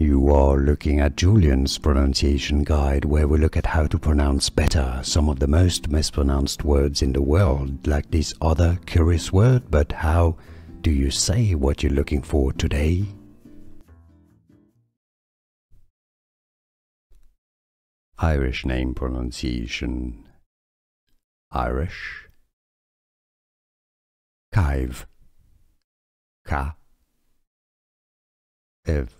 You are looking at Julien's pronunciation guide where we look at how to pronounce better some of the most mispronounced words in the world, like this other curious word, but how do you say what you're looking for today? Irish name pronunciation. Irish. Caimh Ka Ev